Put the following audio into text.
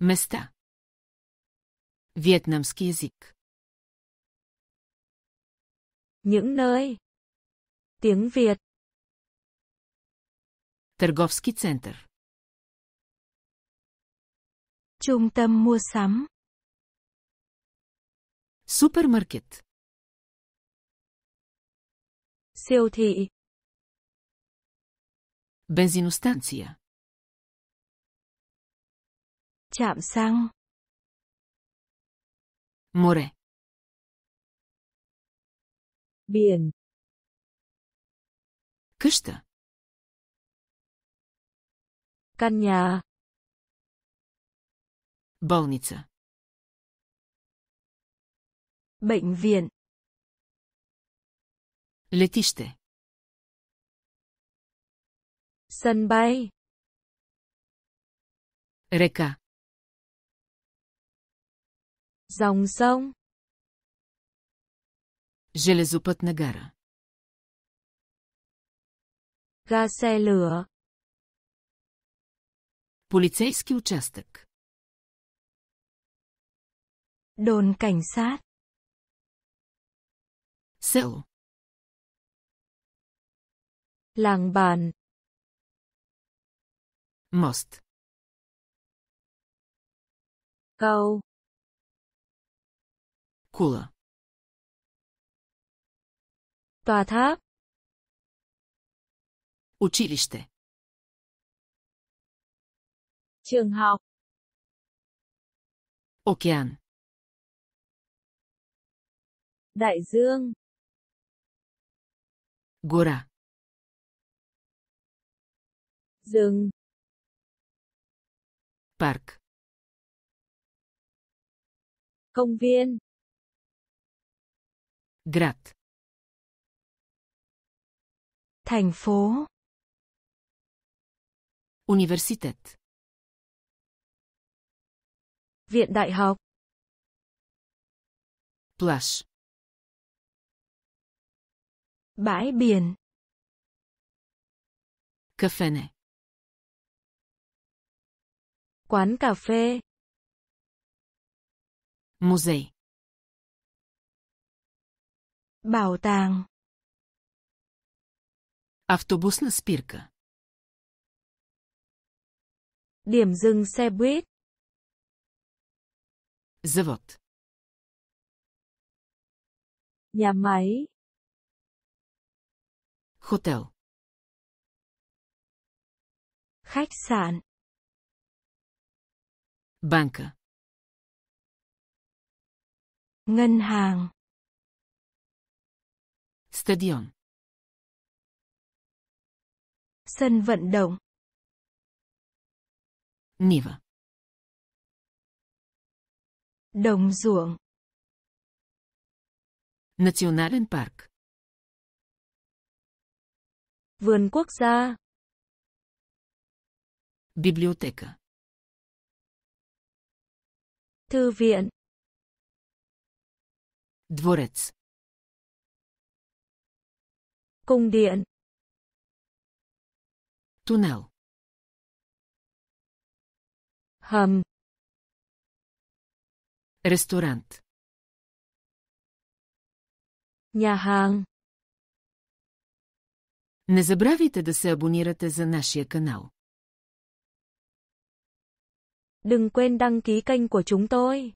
Места. Вьетнамски език. Những nơi. Tiếng Việt. Търговски център. Trung tâm mua sắm. Супермаркет. Siêu thị. Бензиностанция. Chạm xăng. Море. Biển. Къща. Căn nhà. Болница. Bệnh viện. Летище. Sân bay. Река. Dòng sông. Железопътна гара. Ga xe lửa. Полицейски участък. Đồn cảnh sát. Село. Làng bản. Мост. Cầu. Кула. Tòa tháp. Училище. Trường học. Океан. Đại dương. Гора. Rừng. Парк. Công viên. Град. Thành phố. Университет. Viện đại học. Плаж. Bãi biển. Кафене. Quán cà phê. Музей. Bảo tàng. Автобусна спирка. Điểm dừng xe buýt. Завод. Nhà máy. Хотел. Khách sạn. Банка. Ngân hàng. Стадион. Sân vận động. Нива. Đồng ruộng. Национален парк. Vườn quốc gia. Библиотека. Thư viện. Дворец. Cung điện. Тунел. Hầm. Ресторант. Nhà hàng. Не забравяйте да се абонирате за нашия канал. Đừng quên đăng ký kênh của chúng tôi.